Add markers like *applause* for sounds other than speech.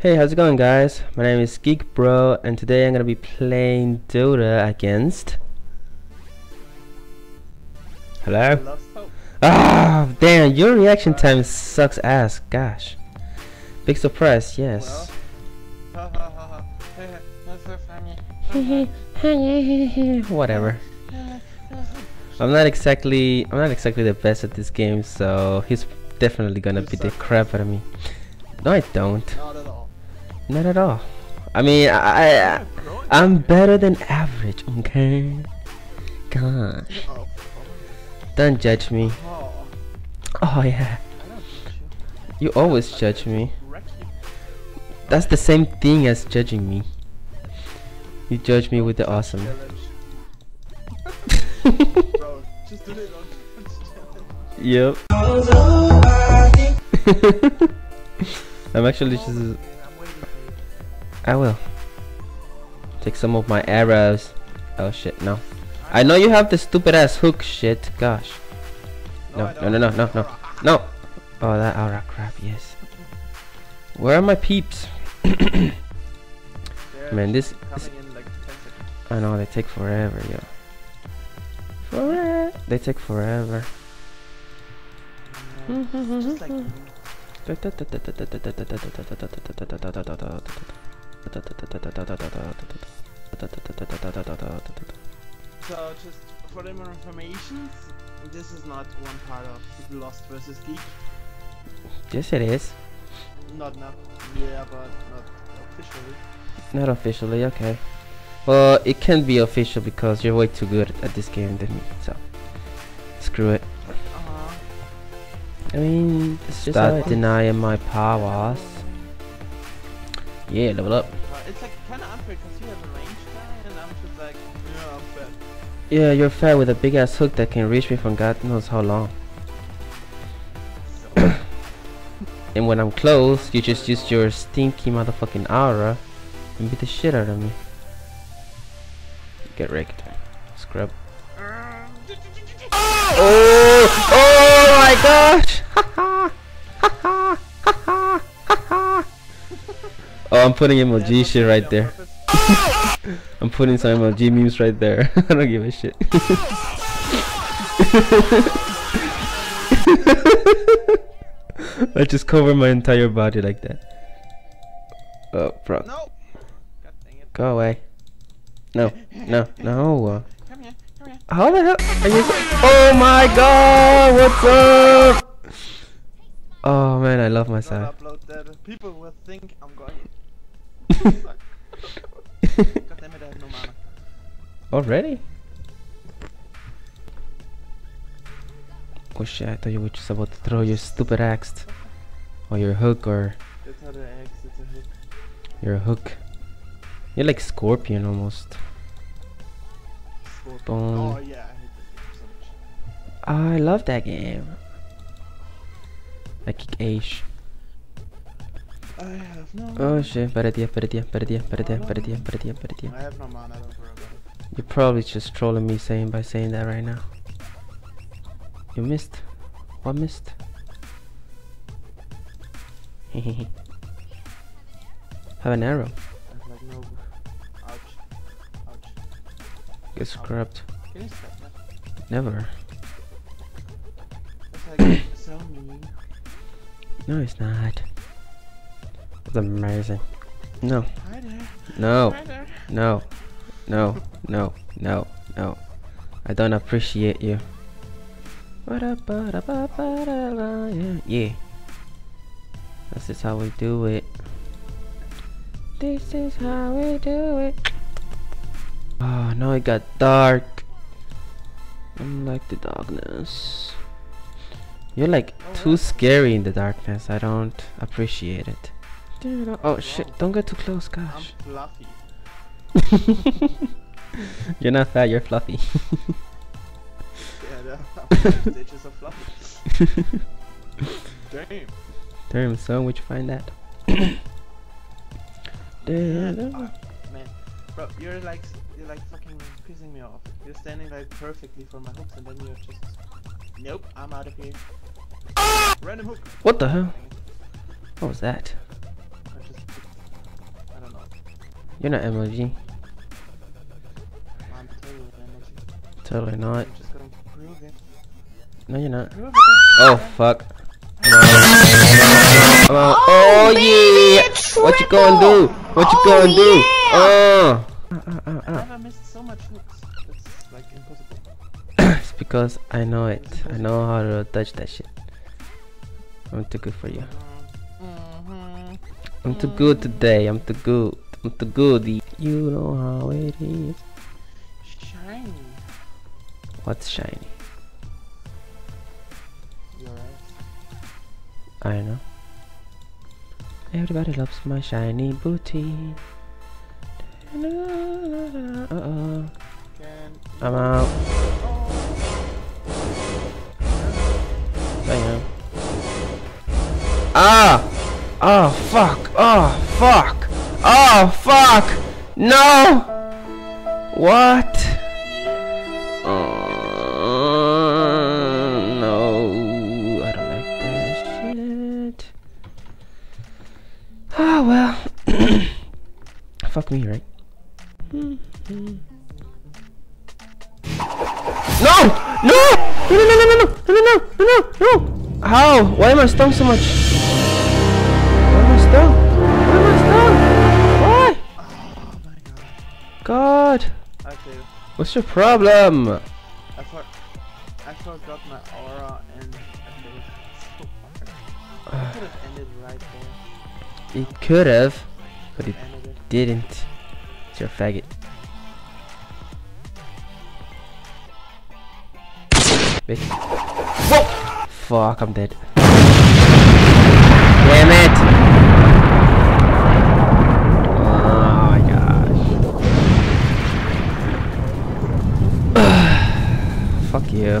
Hey, how's it going guys? My name is Geekbro and today I'm gonna be playing Dota against Hello? Ah, damn, your reaction time sucks ass, gosh. Big surprise, yes. Whatever. I'm not exactly I'm not exactly the best at this game, so he's definitely gonna beat the crap out of me. No I don't. Not at all. I mean I, I I'm better than average, okay? Gosh. Don't judge me. oh. Yeah. You always judge me. That's the same thing as judging me. You judge me with the awesome. *laughs* Yep. *laughs* I'm actually just I will. Take some of my arrows. Oh shit, no. I know you have the stupid ass hook shit. Gosh. No, no, no, no, no, no. No. Oh, that aura crap, yes. Where are my peeps? Man, this, this coming in like I know they take forever, yo. Forever. They take forever. Uh, just like you. So just for the more information, this is not one part of Lost versus Geek. yes, it is. Not now. Yeah, but not officially. Not officially, okay. Well, it can be official because you're way too good at this game than me. So, screw it. Uh-huh. I mean, it's just how not it is. denying my powers. Yeah, level up. It's like kind of unfair because you have a range guy and I'm just like, yeah, I'm fat. Yeah, you're fat with a big ass hook that can reach me from God knows how long. *coughs* And when I'm close, you just use your stinky motherfucking aura and beat the shit out of me. Get wrecked. Scrub. Um, oh! Oh my gosh! *laughs* oh, I'm putting emoji shit right there. *laughs* I'm putting some emoji memes right there. *laughs* I don't give a shit. *laughs* I just cover my entire body like that. Oh, bro. no! God dang it. Go away. No, no, no. Come here, come here. How the hell are you? Oh my god, what's up? Oh man, I love myself. That. People will think I'm going. God damn it, I have no mana. Already? Oh shit, I thought you were just about to throw your stupid axe. Or your hook, or That's not an X, it's a hook. your hook. You're like Scorpion almost. Scorpion. Boom. Oh yeah, I hate that game so much. I love that game. I kick Ash. I have no Oh shit, Paradia, Paradia, Paradia, Paradia, Paradia, Paradia, Paradia. I have no mana, don't worry about it. You're probably just trolling me saying by saying that right now. You missed. What missed? *laughs* Have an arrow. Like no. Ouch. Ouch. Get scrubbed. Can you that? Never. Like *coughs* so. No, it's not. It's amazing. No, no, no, no, no, no, no. I don't appreciate you. Yeah. This is how we do it. This is how we do it. Oh, now it got dark. I'm like the darkness. You're like too scary in the darkness. I don't appreciate it. Oh shit, don't get too close, I'm gosh. fluffy. *laughs* you're not fat, you're fluffy. Yeah, the *laughs* stitches are fluffy. *laughs* Damn. Damn, so where'd you find that? Man, Damn. ah, man, bro, you're like you're like fucking pissing me off. You're standing like perfectly for my hooks, and then you're just, nope, I'm out of here. Random hook. What the hell? What was that? You're not emoji. I'm totally. Totally not. I'm just going to prove it. No, you're not. Oh fuck. I'm out. I'm out. Oh, yeah. What you gonna do? What you gonna do? Oh. Ah, ah, ah, I ah. never missed so much. That's like impossible. *coughs* it's because I know it. I know how to touch that shit. I'm too good for you. Mm-hmm. I'm too good today. I'm too good. I'm too good. You know how it is. Shiny. What's shiny? Your. I know. Everybody loves my shiny booty. Uh oh. I'm out. Damn. Ah! Oh fuck! Oh fuck! Oh fuck! No! What? Oh no! I don't like that shit. Ah well. *coughs* fuck me, right? No! No! No! No! No! No! No! No! No! No! No! No! How? Why am I stung so much? Why am I stung? God! Okay. What's your problem? I for I forgot my aura and. So far. Could have ended right there. It could have, but it it. didn't. It's your faggot. Bitch. Fuck, I'm dead. Fuck you.